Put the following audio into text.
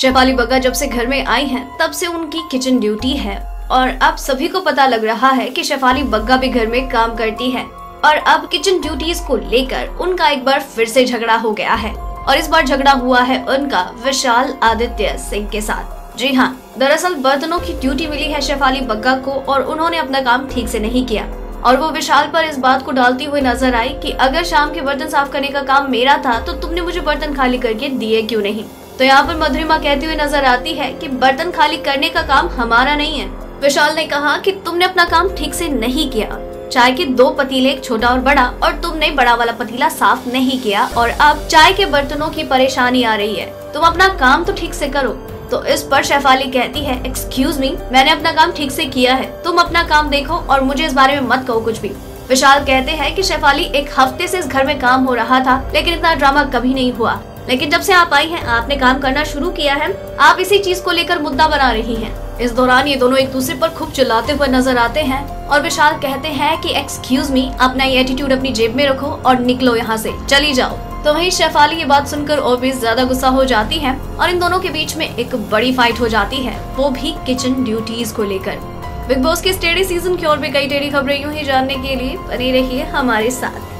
शेफाली बग्गा जब से घर में आई हैं, तब से उनकी किचन ड्यूटी है। और अब सभी को पता लग रहा है कि शेफाली बग्गा भी घर में काम करती है। और अब किचन ड्यूटीज़ को लेकर उनका एक बार फिर से झगड़ा हो गया है। और इस बार झगड़ा हुआ है उनका विशाल आदित्य सिंह के साथ। जी हाँ दरअसल बर्तनों की ड्यूटी मिली है शेफाली बग्गा को और उन्होंने अपना काम ठीक से नहीं किया। और वो विशाल पर इस बात को डालती हुई नज़र आई कि अगर शाम के बर्तन साफ़ करने का काम मेरा था तो तुमने मुझे बर्तन खाली करके दिए क्यों नहीं? तो यहाँ पर मधुरिमा कहती हुई नज़र आती है कि बर्तन खाली करने का काम हमारा नहीं है। विशाल ने कहा कि तुमने अपना काम ठीक से नहीं किया। चाय के दो पतीले, एक छोटा और बड़ा, और तुमने बड़ा वाला पतीला साफ़ नहीं किया, और अब चाय के बर्तनों की परेशानी आ रही है। तुम अपना काम तो ठीक से करो। तो इस पर शेफाली कहती है एक्सक्यूज मी मैंने अपना काम ठीक से किया है। तुम अपना काम देखो और मुझे इस बारे में मत कहो कुछ भी। विशाल कहते हैं कि शेफाली एक हफ़्ते से इस घर में काम हो रहा था, लेकिन इतना ड्रामा कभी नहीं हुआ। लेकिन जब से आप आई हैं, आपने काम करना शुरू किया है, आप इसी चीज़ को लेकर मुद्दा बना रही हैं। इस दौरान ये दोनों एक दूसरे पर खूब चिल्लाते हुए नज़र आते हैं और विशाल कहते हैं कि एक्सक्यूज मी अपना ये एटीट्यूड अपनी जेब में रखो और निकलो यहाँ से, चली जाओ। तो वहीं शेफाली ये बात सुनकर और भी ज़्यादा गुस्सा हो जाती है और इन दोनों के बीच में एक बड़ी फाइट हो जाती है, वो भी किचन ड्यूटीज़ को लेकर। बिग बॉस के स्टेडी सीज़न की और भी कई टेढ़ी खबरें यूँ ही जानने के लिए बनी रहिए हमारे साथ।